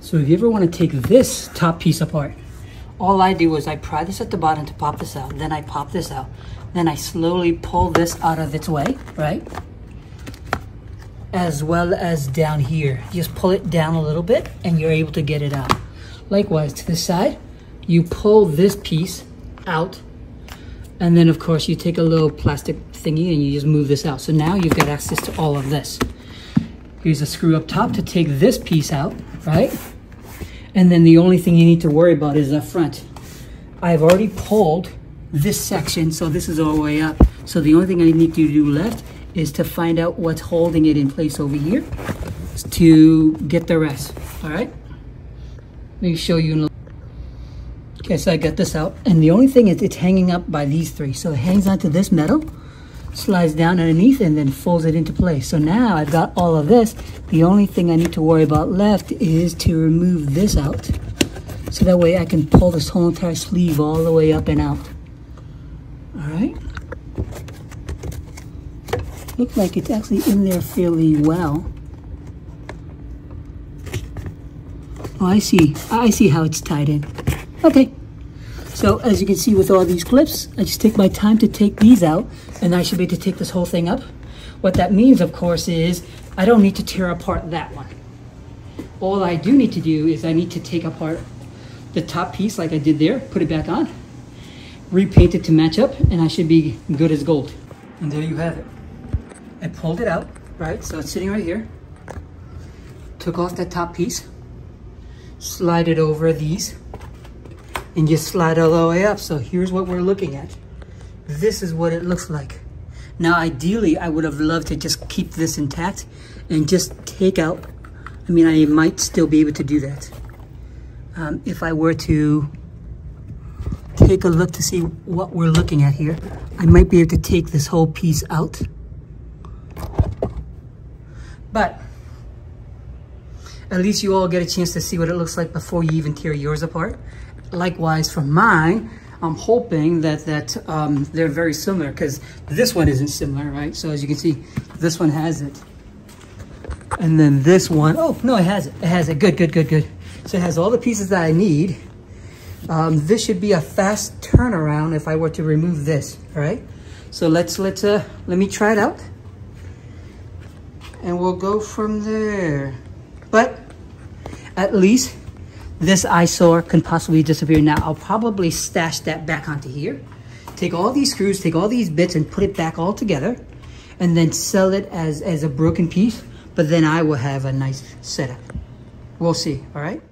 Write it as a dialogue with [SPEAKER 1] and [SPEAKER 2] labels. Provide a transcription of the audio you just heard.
[SPEAKER 1] So if you ever want to take this top piece apart, all I do is I pry this at the bottom to pop this out. Then I pop this out. Then I slowly pull this out of its way, right? As well as down here. Just pull it down a little bit and you're able to get it out. Likewise, to the side, you pull this piece out and then of course you take a little plastic thingy and you just move this out. So now you've got access to all of this. Here's a screw up top to take this piece out, right? And then the only thing you need to worry about is the front. I've already pulled this section, so this is all the way up. So the only thing I need to do left is to find out what's holding it in place over here to get the rest, all right? Let me show you Okay, so I got this out, and the only thing is it's hanging up by these three. So it hangs onto this metal, slides down underneath, and then folds it into place. So now I've got all of this. The only thing I need to worry about left is to remove this out. So that way I can pull this whole entire sleeve all the way up and out. All right. Looks like it's actually in there fairly well. Oh, I see. I see how it's tied in. Okay. So as you can see with all these clips, I just take my time to take these out and I should be able to take this whole thing up. What that means, of course, is I don't need to tear apart that one. All I do need to do is I need to take apart the top piece like I did there, put it back on, repaint it to match up, and I should be good as gold. And there you have it. I pulled it out, right? So it's sitting right here. Took off that top piece, slide it over these, and just slide all the way up. So here's what we're looking at. This is what it looks like. Now, ideally, I would have loved to just keep this intact and just take out, I mean, I might still be able to do that. Um, if I were to take a look to see what we're looking at here, I might be able to take this whole piece out. But at least you all get a chance to see what it looks like before you even tear yours apart likewise for mine, I'm hoping that that um, they're very similar because this one isn't similar, right? So as you can see, this one has it. And then this one, oh, no, it has it. It has it. Good, good, good, good. So it has all the pieces that I need. Um, this should be a fast turnaround if I were to remove this, all right? So let's, let's, uh, let me try it out. And we'll go from there. But at least this eyesore can possibly disappear. Now, I'll probably stash that back onto here. Take all these screws, take all these bits and put it back all together and then sell it as, as a broken piece. But then I will have a nice setup. We'll see, all right?